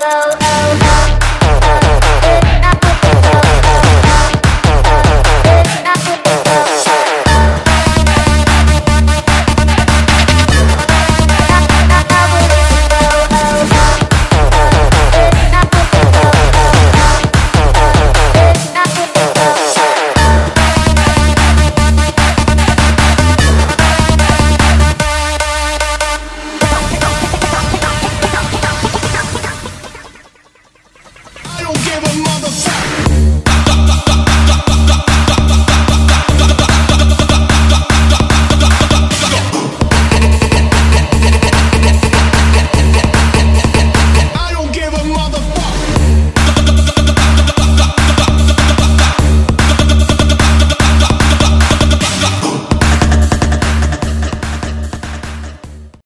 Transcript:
oh, oh, oh.